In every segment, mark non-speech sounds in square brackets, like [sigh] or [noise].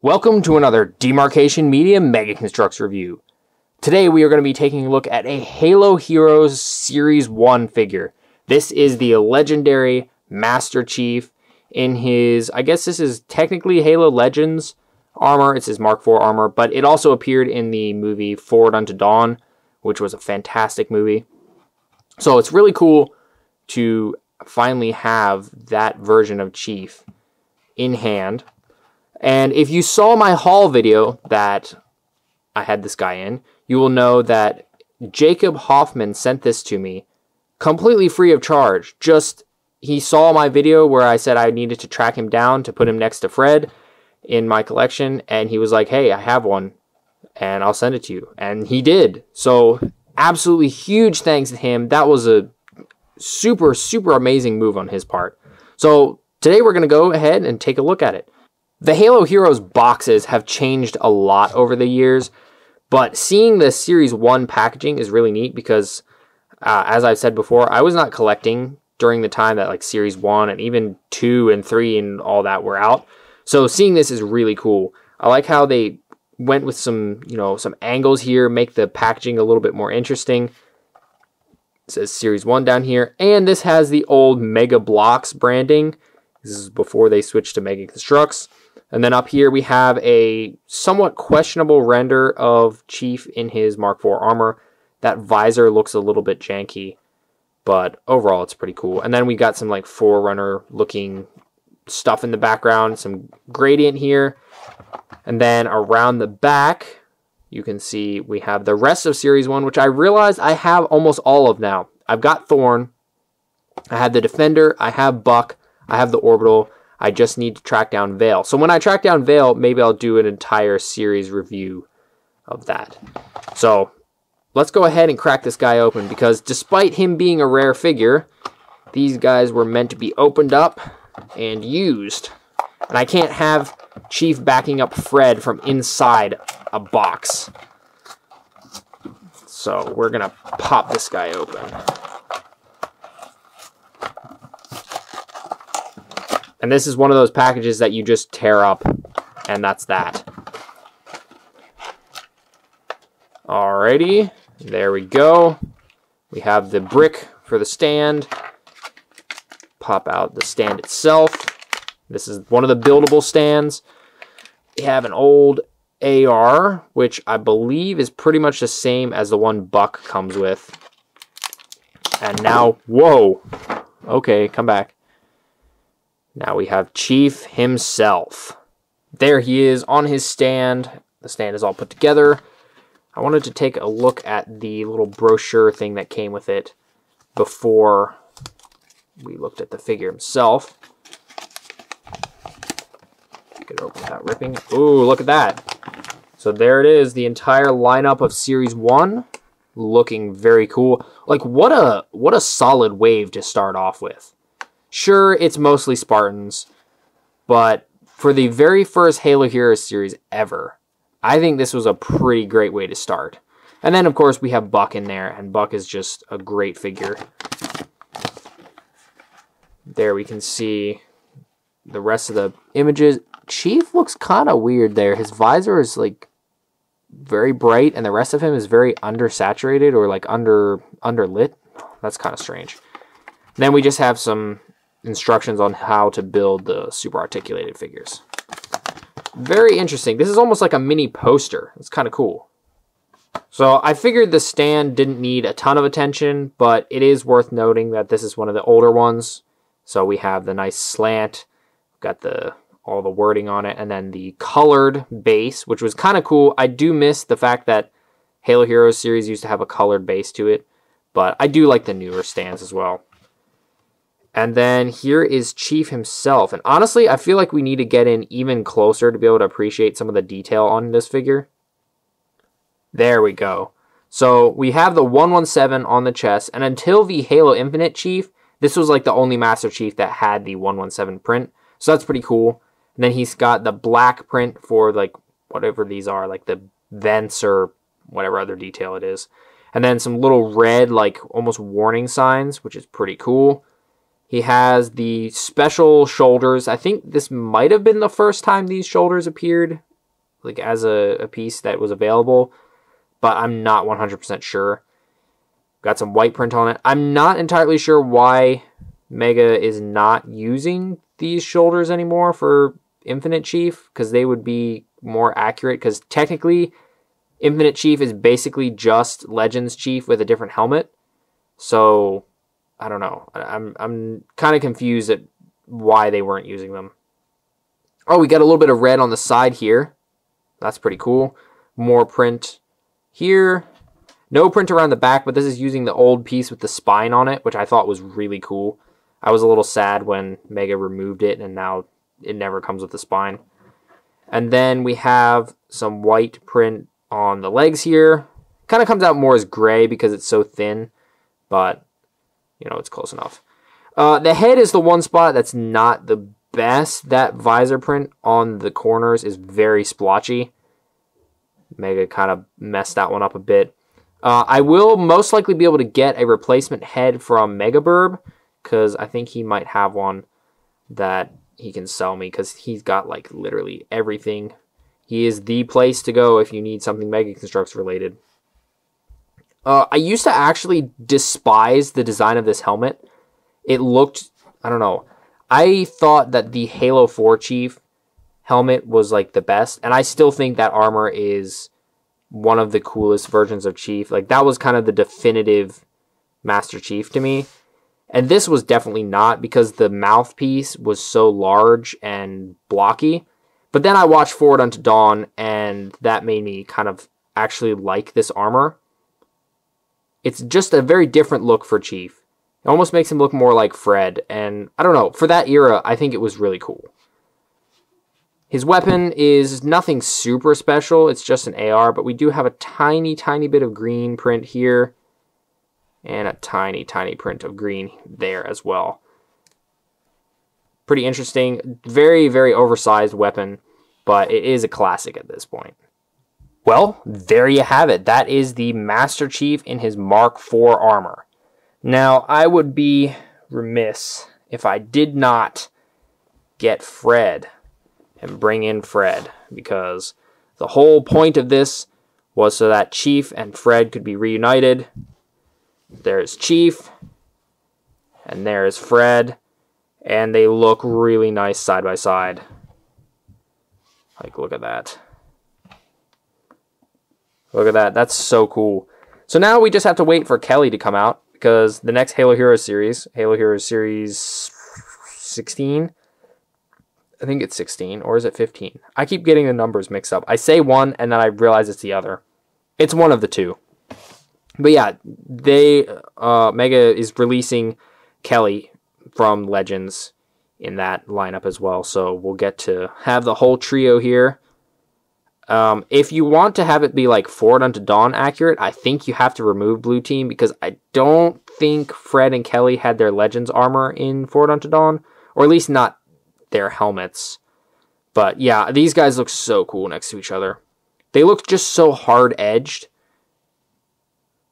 Welcome to another Demarcation Media Mega Construx review. Today we are going to be taking a look at a Halo Heroes Series 1 figure. This is the legendary Master Chief in his, I guess this is technically Halo Legends armor. It's his Mark IV armor, but it also appeared in the movie Forward Unto Dawn, which was a fantastic movie. So it's really cool to finally have that version of Chief in hand. And if you saw my haul video that I had this guy in, you will know that Jacob Hoffman sent this to me completely free of charge. Just he saw my video where I said I needed to track him down to put him next to Fred in my collection, and he was like, "Hey, I have one, and I'll send it to you." And he did. So absolutely huge thanks to him. That was a super super amazing move on his part. So today we're gonna go ahead and take a look at it. The Halo Heroes boxes have changed a lot over the years, but seeing the Series 1 packaging is really neat because, uh, as I've said before, I was not collecting during the time that like Series 1 and even 2 and 3 and all that were out. So seeing this is really cool. I like how they went with some, you know, some angles here, make the packaging a little bit more interesting. It says Series 1 down here. And this has the old Mega Bloks branding. This is before they switched to Mega Construx. And then up here we have a somewhat questionable render of Chief in his Mark IV armor. That visor looks a little bit janky, but overall it's pretty cool. And then we got some like Forerunner looking stuff in the background, some gradient here. And then around the back, you can see we have the rest of Series 1, which I realized I have almost all of now. I've got Thorne, I have the Defender, I have Buck, I have the Orbital, I just need to track down Vale. So when I track down Vale, maybe I'll do an entire series review of that. So let's go ahead and crack this guy open because despite him being a rare figure, these guys were meant to be opened up and used. And I can't have Chief backing up Fred from inside a box. So we're going to pop this guy open. And this is one of those packages that you just tear up, and that's that. Alrighty, there we go. We have the brick for the stand. Pop out the stand itself. This is one of the buildable stands. We have an old AR, which I believe is pretty much the same as the one Buck comes with. And now, whoa. Okay, come back. Now we have Chief himself. There he is on his stand. The stand is all put together. I wanted to take a look at the little brochure thing that came with it before we looked at the figure himself. Get it open without ripping. Ooh, look at that. So there it is, the entire lineup of Series 1 looking very cool. Like what a what a solid wave to start off with. Sure, it's mostly Spartans, but for the very first Halo Heroes series ever, I think this was a pretty great way to start. And then, of course, we have Buck in there, and Buck is just a great figure. There we can see the rest of the images. Chief looks kind of weird there. His visor is like very bright, and the rest of him is very undersaturated or like under underlit. That's kind of strange. Then we just have some instructions on how to build the super articulated figures. Very interesting. This is almost like a mini poster. It's kind of cool. So I figured the stand didn't need a ton of attention, but it is worth noting that this is one of the older ones. So we have the nice slant, got the all the wording on it, and then the colored base, which was kind of cool. I do miss the fact that Halo Heroes series used to have a colored base to it, but I do like the newer stands as well. And then here is Chief himself. And honestly, I feel like we need to get in even closer to be able to appreciate some of the detail on this figure. There we go. So we have the 117 on the chest. And until the Halo Infinite Chief, this was like the only Master Chief that had the 117 print. So that's pretty cool. And then he's got the black print for like whatever these are, like the vents or whatever other detail it is. And then some little red, like almost warning signs, which is pretty cool. He has the special shoulders. I think this might have been the first time these shoulders appeared like as a, a piece that was available, but I'm not 100% sure. Got some white print on it. I'm not entirely sure why Mega is not using these shoulders anymore for Infinite Chief because they would be more accurate because technically Infinite Chief is basically just Legends Chief with a different helmet. So I don't know. I'm I'm kind of confused at why they weren't using them. Oh, we got a little bit of red on the side here. That's pretty cool. More print here. No print around the back, but this is using the old piece with the spine on it, which I thought was really cool. I was a little sad when Mega removed it, and now it never comes with the spine. And then we have some white print on the legs here. Kind of comes out more as gray because it's so thin, but, you know, it's close enough. Uh, the head is the one spot that's not the best. That visor print on the corners is very splotchy. Mega kind of messed that one up a bit. Uh, I will most likely be able to get a replacement head from Mega Burb because I think he might have one that he can sell me because he's got like literally everything. He is the place to go if you need something Mega Construx related. Uh, I used to actually despise the design of this helmet. It looked, I don't know. I thought that the Halo 4 Chief helmet was like the best, and I still think that armor is one of the coolest versions of Chief. Like that was kind of the definitive Master Chief to me. And this was definitely not because the mouthpiece was so large and blocky. But then I watched Forward Unto Dawn, and that made me kind of actually like this armor. It's just a very different look for Chief. It almost makes him look more like Fred, and I don't know, for that era, I think it was really cool. His weapon is nothing super special, it's just an AR, but we do have a tiny, tiny bit of green print here and a tiny, tiny print of green there as well. Pretty interesting. Very, very oversized weapon, but it is a classic at this point. Well, there you have it. That is the Master Chief in his Mark IV armor. Now, I would be remiss if I did not get Fred and bring in Fred because the whole point of this was so that Chief and Fred could be reunited there's Chief, and there's Fred, and they look really nice side by side. Like, look at that. Look at that. That's so cool. So now we just have to wait for Kelly to come out because the next Halo Heroes series, Halo Heroes Series 16, I think it's 16, or is it 15? I keep getting the numbers mixed up. I say one and then I realize it's the other. It's one of the two but yeah, they uh, Mega is releasing Kelly from Legends in that lineup as well. So we'll get to have the whole trio here. Um, if you want to have it be like Forward Unto Dawn accurate, I think you have to remove Blue Team because I don't think Fred and Kelly had their Legends armor in Forward Unto Dawn, or at least not their helmets. But yeah, these guys look so cool next to each other. They look just so hard edged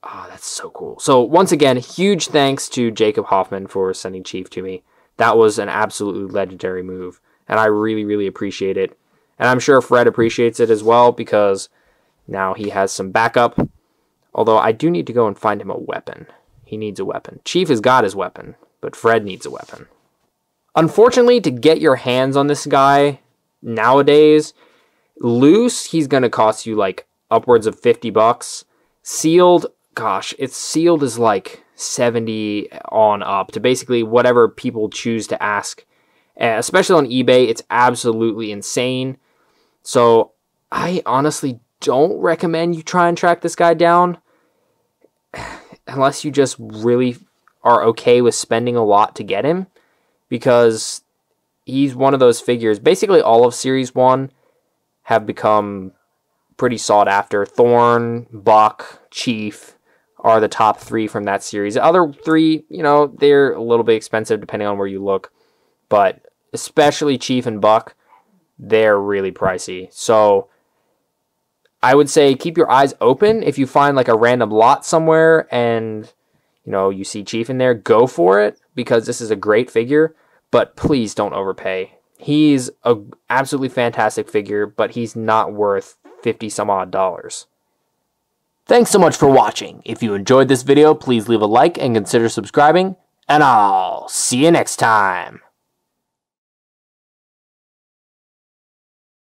Oh, that's so cool. So once again, huge thanks to Jacob Hoffman for sending Chief to me. That was an absolutely legendary move, and I really, really appreciate it. And I'm sure Fred appreciates it as well because now he has some backup. Although I do need to go and find him a weapon. He needs a weapon. Chief has got his weapon, but Fred needs a weapon. Unfortunately, to get your hands on this guy nowadays, loose, he's going to cost you like upwards of 50 bucks. Sealed, gosh, it's sealed as like 70 on up to basically whatever people choose to ask. Uh, especially on eBay, it's absolutely insane. So I honestly don't recommend you try and track this guy down [sighs] unless you just really are okay with spending a lot to get him because he's one of those figures. Basically, all of Series 1 have become pretty sought after. Thorne, Buck, Chief, are the top three from that series. The other three, you know, they're a little bit expensive depending on where you look, but especially Chief and Buck, they're really pricey. So I would say keep your eyes open. If you find like a random lot somewhere and you know you see Chief in there, go for it because this is a great figure. But please don't overpay. He's a absolutely fantastic figure, but he's not worth 50 some odd dollars. Thanks so much for watching. If you enjoyed this video, please leave a like and consider subscribing, and I'll see you next time.